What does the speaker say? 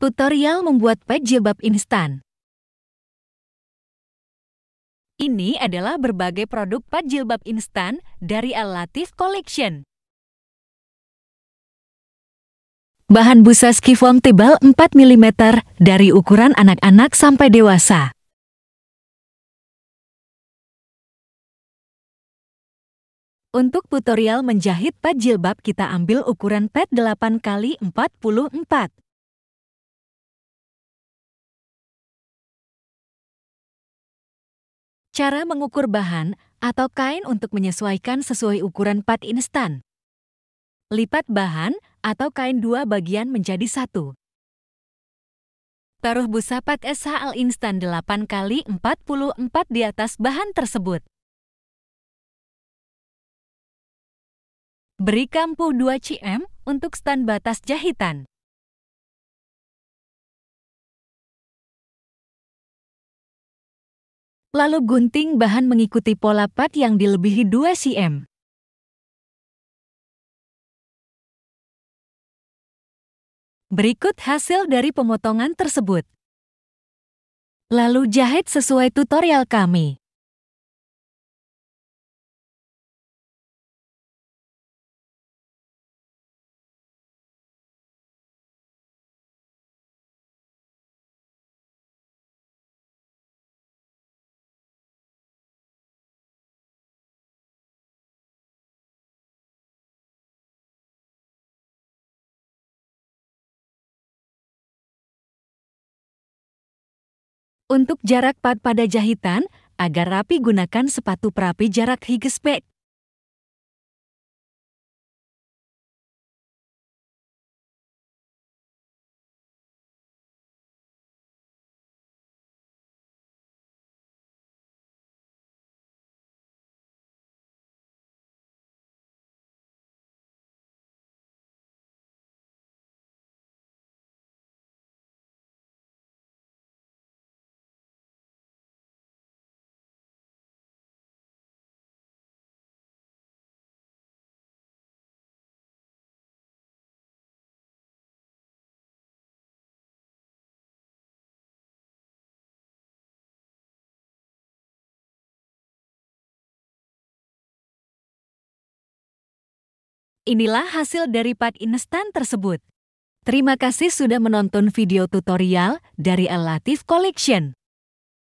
Tutorial membuat pet jilbab instan. Ini adalah berbagai produk pet jilbab instan dari Al Latif Collection. Bahan busa skifoam tebal 4 mm dari ukuran anak-anak sampai dewasa. Untuk tutorial menjahit pet jilbab kita ambil ukuran pet 8 x 44. Cara mengukur bahan atau kain untuk menyesuaikan sesuai ukuran pad instan. Lipat bahan atau kain dua bagian menjadi satu. Taruh busa pad SH Al Instan 8 x 44 di atas bahan tersebut. Beri kampuh 2 cm untuk stand batas jahitan. Lalu gunting bahan mengikuti pola pad yang dilebihi 2 cm. Berikut hasil dari pemotongan tersebut. Lalu jahit sesuai tutorial kami. Untuk jarak pad pada jahitan, agar rapi gunakan sepatu perapi jarak Higgsbeck. Inilah hasil dari pad instan tersebut. Terima kasih sudah menonton video tutorial dari Al Latif Collection.